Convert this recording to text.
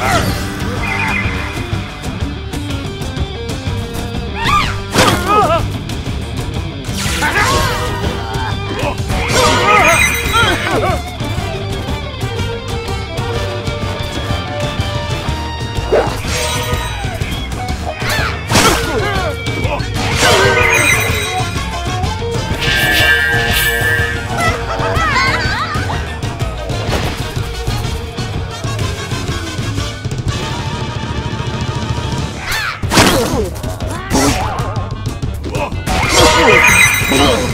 啊 어.